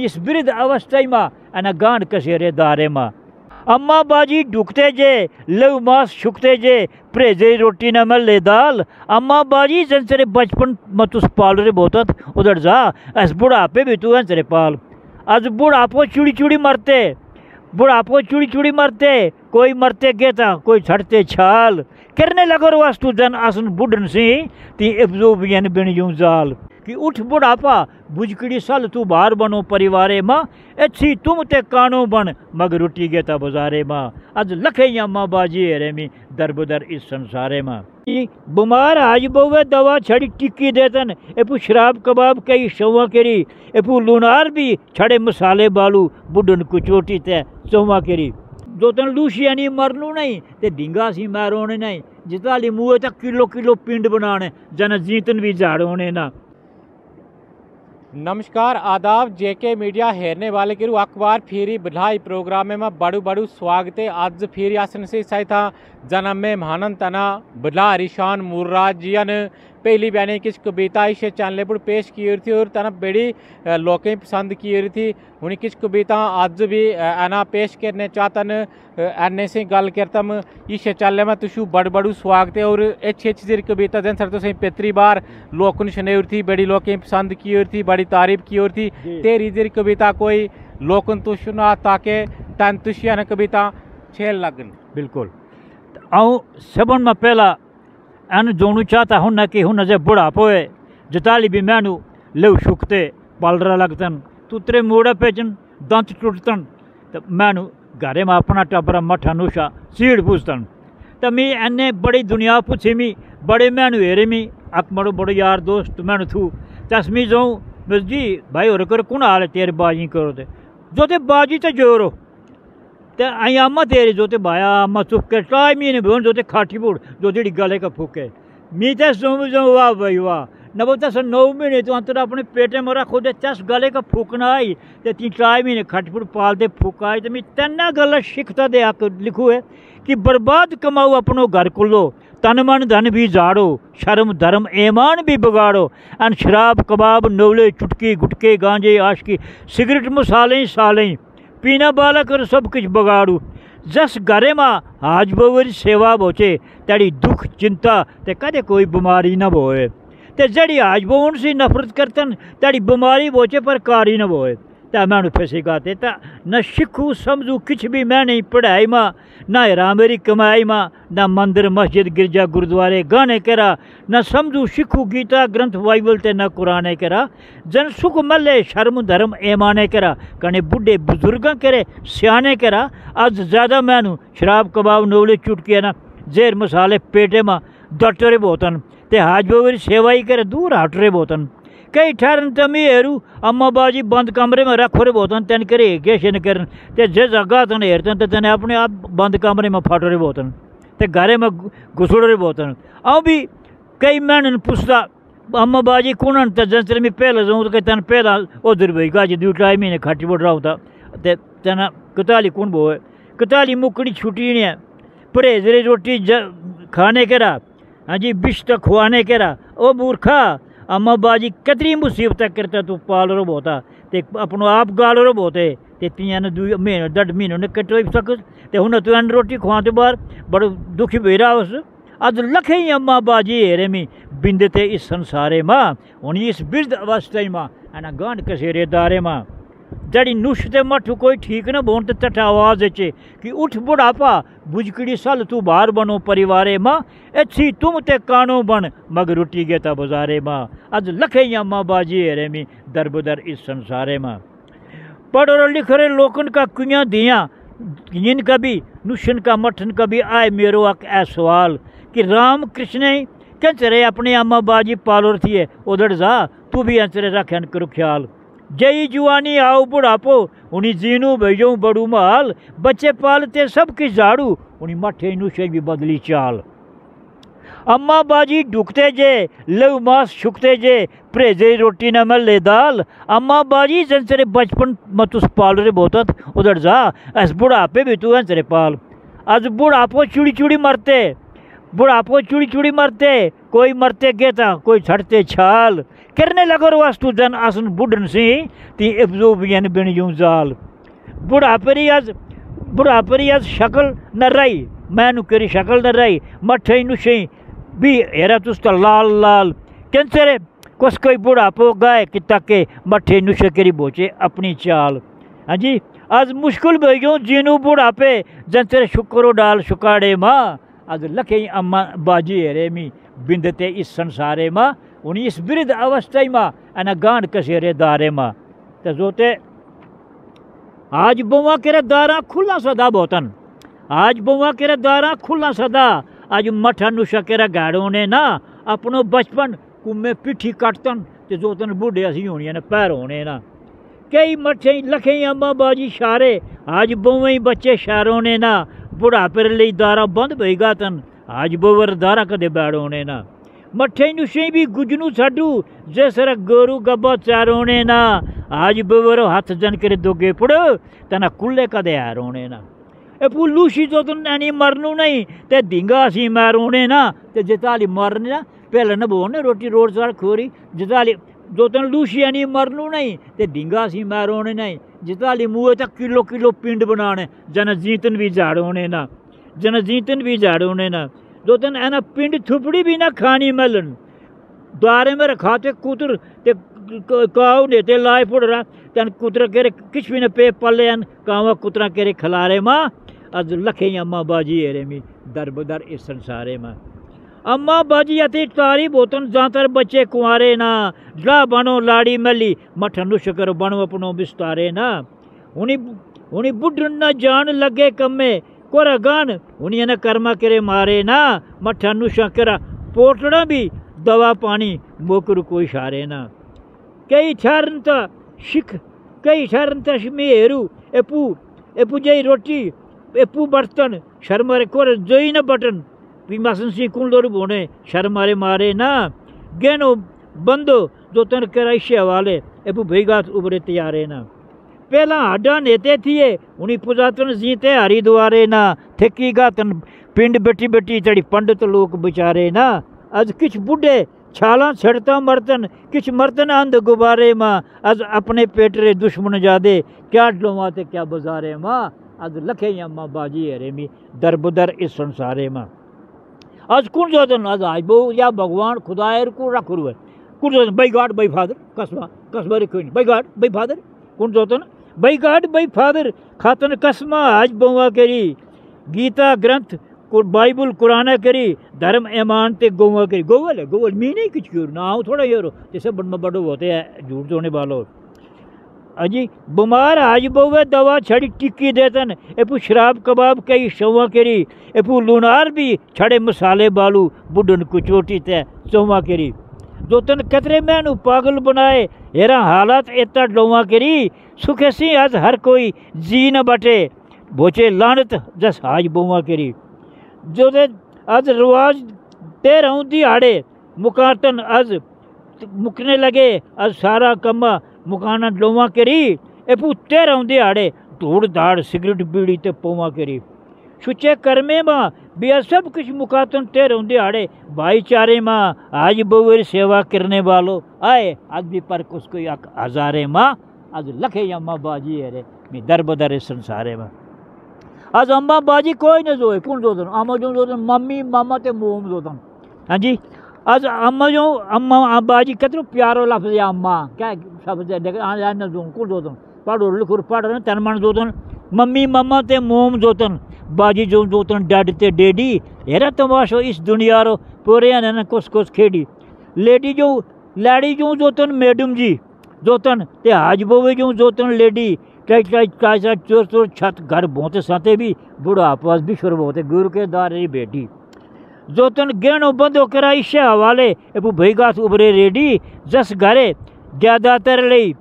इस वृद्ध अवस्था में, अना गांड कसेरे दारे में। अम्मा बाजी डुकते जे लव मास शुकते जे, प्रेजे रोटी न मिले दाल। अम्मा बाजी जन तेरे बचपन में तुस पाल रे बहुत उधर जा, अस बुढ़ापे भी तू तेरे पाल। अस बुढ़ापो चुड़ी चूड़ी मरते। बुढ़ापो चुड़ी चूड़ी मरते। कोई मरते गेता, कोई छड़ते छाल। करने लगो वास्तु जन आसन बुढ़न सी, ती इब्जो बियन बिन जाल। कि उठ बुढ़ापा बुजकड़ी सल तू बाहर बनो परिवारे माँ। अच्छी तुम ते कानो बन, मग रुटी गेता बाजारे माँ। अज लखे माँ बाजी हेरे मी दर बदर इस संसारे माँ। बीमार आज बोवे दवा छड़ी टिक्की देतन, एपू शराब कबाब कई शवा करी, एपू लूनार भी छड़े मसाले बालू बुढ़न कुचोटी ते चौवा करी। जो तन लूशिया नहीं मरनू नहीं, ते डिंगा सी मारोने नहीं जिता ली मुँह तक किलो किलो पिंड बनाने, जन जीतन भी झाड़ोने ना। नमस्कार, आदाब, जेके मीडिया हेरने वाले की अखबार फिरी बधाई प्रोग्राम में बड़ू बड़ू स्वागत है। आज फिर आसन से सही था जन्म में महानन तना बदला रिशान मुर्राजियन पहली बयानी किस कविता इस चैनल पर पेश की थी और तना बड़ी लोकें पसंद की थी। उन्हें किस कविता आज भी आना पेश करने चाहतन एने से गल करतम इस चैनल में तुशु बड़ बड़ू स्वागत है और अच्छी अच्छी जरी कविता दिन सर तो पेतरी बार लोकन शने थी। बड़ी लोकें पसंद की थी बड़ी तारीफ़ की थी। तेरी जरी कविता कोई लोकन तुशु ना ताके तन तुशिया कविता छेल लगन। बिल्कुल। आऊँ सबन में पहला एन जोनू चाहता हूँ न कि हूँ नजे बुढ़ापो है जताली भी मैनू लेव शुकते पालरा लगतन। तुतरे मोड़ा पेचन दंत टूटतन तो मैनू घरे में अपना टबरा मठा नुशा सीड़ पूछतन तो मी एने बड़ी दुनिया पूछी मी, बड़े मैनू हेरे मी, अक मड़ो बड़ो यार दोस्त मैनू थू। तस मी जाऊँ बस जी भाई और कर कौन हाल है तेरे बाजी करो ते? जो ते बाजी ते जोरो। ते आई अम्मा तेरे जो ते भाया अम्मा चुप के टाई मी ने बोन जो ते खाठी बुड़, जो जेड़ी गले का फूके मी ते सुम जो वाह, भाई वाह। न बोलता सर, नौ महीने तो अंतर अपने पेटे में रखो दे गले का आई। ते ती टाई महीने खटपुड़ पाल दे फूका आई ते मी तेना गल शिखता दे लिखू है कि बर्बाद कमाओ अपनो घर कुल्लो, तन मन धन भी झाड़ो शर्म धर्म ईमान भी बिगाड़ो, अन शराब कबाब नवले चुटकी गुटके गांजे आशकी, सिगरेट मसाले सालें। पीना बाला कर सब कुछ बगाड़ू। जस घरे माँ हाज बवरी सेवा बोचे, तड़ी दुख, चिंता, ते कदे कोई बीमारी न बोए। ते जड़ी हाज बवन सी नफरत करतन, तड़ी बीमारी बोचे पर कारी न बोए। ते मैं फंसी गाते ता न शिखू समझू किछ भी मैं नहीं पढ़ाई माँ न हरा मेरी कमाई माँ न मंदिर मस्जिद गिरजा गुरुद्वारे गाने करा न समझू शिखू गीता ग्रंथ बाइबल ते न कुराने करा जन सुख मल्ले शर्म धर्म ऐमाने करा कने बुढ़े बुज़ुर्ग करे सियाने करा अज ज़्यादा मैनू शराब कबाब नोवले चुटके ना जेर मसाले पेटे माँ दटरे बोतन ते हाज बवरी सेवा ही करे दूर हटरे बोतन कई ठहरन तमी हेरू। अम्मा बाजी बंद कमरे में रखो रे बोतन तेन करे केशन करन। ते जे जगह तन हेरतन, ते तेने अपने आप बंद कमरे में फाटो रे बोतन ते घरे में घुसड़ो रे बोतन आऊँ भी कई मैंने पूछता अम्मा बाजी कुणन ते जंसर में पहले जाऊँ तो कहीं तेन पहला उधर भाई गाजी दू टाई महीने खट्टी बोट रहा ते। तेना कताली कुण बोए कताली मुकड़ी छुट्टी नहीं है परहेज रोटी खाने करा हाँ जी बिश तो खुआने करा ओ मूर्खा अम्मा बाजी कतरी मुसीबत करता, तू पाल रो बोता ते अपनो आप गाल रो बोते ते तियाँ ने दू महीने डड महीने ने कटो सक ते हुन तू अन रोटी खुआते बार बड़ो दुखी बेरा उस अज लखे अम्मा बाजी हेरे मी बिंदते इस संसारे माँ, हुन इस वृद्ध अवस्था माँ, अना गांड कसेरे दारे माँ। जड़ी नुश ते मठ कोई ठीक न बोन ते तट आवाज़ अचे कि उठ बुढ़ापा बुजकड़ी सल तू बाहर बनो परिवारे माँ अच्छी तुम ते कानो बन मग रुटी गेता बाजारे माँ। अज लखे अम्मा बाजी हेरे मी दर बदर इस संसारे माँ। पढ़ और लिख रहे लोकन का कुया दिया जिन का भी नुशन का मठन का भी आए मेरो अक ऐ सवाल, कि राम कृष्ण कंचरे अपने अम्मा बाजी पालोर थी उधर जा, तू भी अंचरे रखन करो ख्याल। जई जुआनी आओ बुढ़ापो उन्हीं जीनू भेजो बड़ू माल, बच्चे पालते सब की झाड़ू उन्हीं मठे नुशे भी बदली चाल। अम्मा बाजी डुकते जे लव मास छुकते जे, प्रेजे रोटी न मल्ले दाल। अम्मा बाजी जंसरे बचपन मतुस पाल रे बोतत, उधर जा, अस बुढ़ापे भी तू हंसरे पाल। आज बुढ़ापो चुड़ी चुड़ी मरते, बुढ़ापो चुड़ी चुड़ी मरते, कोई मरते गेता, कोई छड़ते छाल। करने लगो वास्तु जन आसन बुढ़न से ती इब्जो बियन बिन यूँ जाल। बुढ़ापरी अज बुढ़ापरी अज शक्ल न रही, मैनू करी शक्ल न रही, मठे नुशे भी हेरा तुस तो लाल लाल। कैंसर कुछ कोई बुढ़ापो गाय कि तके मठे नुशे करी बोचे अपनी चाल। हाँ जी, आज मुश्किल भइयो जीनू बुढ़ापे जन तेरे शुक्रो डाल शुकाड़े माँ, आज लखे अम्मा बाजी हेरे मी, बिंदते इस संसारे माँ उन्हीं इस वृद्ध अवस्था माँ अना गांड कसेरे दारे माँ तो जोते आज बुआ केरे दारा खुला सदा बोतन आज बुआ केरे दारा खुला सदा आज मठा नुशा केरा गाड़ों ने ना अपनो बचपन कुम्मे पिठी कटतन ते जोतन बूढ़े असी होनी ने पैर होने ना कई मठे लखे अम्मा बाजी शारे आज बुआ बच्चे शारों ने ना बुढ़ापे ਲਈ दारा बंद भईगा तन आज बोवर दारा कदे बैड़ो ने ना मठे नुशे भी गुजनू छाडू जैसर गोरू गब्बा चारों ने ना आज बोवरो हाथ जन करे दोगे पुड़ तना कुल्ले कदे आ रोने ना ए पुल्लू शी तो तुम नानी मरनू नहीं ते धिंगा सी मारोने ना ते जिताली मरने ना पहले न बोने रोटी रोड सार खोरी जिताली जो तन लूशी नहीं मरनू नहीं ते धिंगा सी मारोने नहीं जिताली जो तन एना पिंड थुपड़ी भी ना खानी मलन। द्वारे में रखा ते कुतर, ते काऊ ने ते लाए पुड़ रहा। तन कुतर केरे किश भी न पे पले अन कावा कुतरा केरे खलारे माँ। अज लखे अम्मा बाजी एरे मी दर बदर इस संसारे माँ। अम्मा बाजी अति तारी बोतन जातर बच्चे कुंवारे ना। जला बनो लाड़ी मली, मठ नुश कर बनो अपनो बिस्तारे ना। उनी उनी बुढ़न न जान लगे कम्मे। कोरा गान उनी न कर्मा करे मारे ना, मठा नुशा करा पोटड़ा भी दवा पानी मोकर कोई शारे ना। कई ठहरन त शिख, कई ठहरन त मेहरू एपू एपू जई रोटी, एपू बर्तन शर्मारे कोर जोई न बटन पीमासन सी कुंडोर बोने शर्मारे मारे ना। गेनो बंदो, जो तन कराइशे हवाले, एपू भईगात उबरे तैयारे ना। नेते थिए उन्हीं पुजातन जीते हरिद्वारे ना थेकी गातन पिंड बेटी बेटी चढ़ी पंडित लोग बेचारे ना अज किछ बुढ़े छाला छड़ता मरतन किछ मरतन अंध गुब्बारे माँ अज अपने पेटरे दुश्मन जादे क्या डोमाते क्या बाजारे माँ अज लखे अम्मा बाजी हरे मी दर बदर इस संसारे माँ आज कुण जोतन आज आज बो या भगवान खुदायर को रखुर कुण जोतन बै गाड बै फादर कसमा कसमा रे कोई बै गाड बै फादर कुण जोतन बै गाड बै फादर, खातन कसमा आज बउआ करी। गीता, ग्रंथ कुराना करी, धर्म, ईमान ते गोवा करी। है गोवल मी नहीं कुछ क्यों ना हूँ थोड़ा यारो जैसे बड़ में बड़ो होते हैं झूठ जोने वालो अजी, बीमार आज बोवे दवा छड़ी टिक्की देतन। एपू शराब कबाब कई शवा करी। एपू लूनार भी छड़े मसाले बालू बुढ़न कुचोटी ते चौवा करी। जो तन कतरे मैनू पागल बनाए हेरा हालात एता डोवा करी सुखे सी आज हर कोई जी न बटे। बोचे लानत जस आज बोवा करी जो दे अज रिवाज ते रहूँ दिहाड़े मुकातन अज मुकने लगे अज सारा कम्मा मुकाना डोवा करी ए पुते रहूँ दिहाड़े धूड़ धाड़ सिगरेट बीड़ी ते पोवा करी सुचे कर्मे माँ, बिया सब कुछ ते रहूँ दिहाड़े भाईचारे माँ, आज बहुर सेवा करने वालो, आए, आज भी पर कुछ कोई हजारे माँ, आज लखे अम्मा बाजी है रे, मी दर बदर संसारे में। आज अम्मा बाजी कोई न जोए, कौन जोतन? अम्मा जो जोतन, मम्मी, मामा ते मोम जोतन। हाँ जी, आज अम्मा जो अम्मा बाजी केतिरो प्यारो लफ़्ज़ आहे अम्मा। क्या शब्द आहे न जो कौन पढ़ो लिखो पढ़ रहे तन मन जोतन। मम्मी मामा ते मोम जोतन। बाजी जो जोतन डैड ते डेडी, हेरा तमाशो इस दुनिया रो, पूरे न कुछ कुछ खेड़ी। लेडी जो, लैडी जो जोतन मैडम जी जोतन ते हाज बोवे जो जोतन लेडी कई कई कायसा चोर चोर, छत, घर बोते साते भी बुढ़ापास भी शुरू होते, गुरु के दार बेटी। जोतन गेणो बंदो करा इशे हवाले एपू भईगास उभरे रेडी, जस घरे, ज़्यादातर लई